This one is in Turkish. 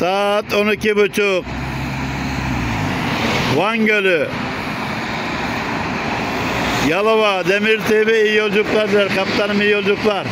Saat 12.30. Van Gölü. Yalova Demir TV iyi yolculuklar der. Kaptanım iyi yolculuklar.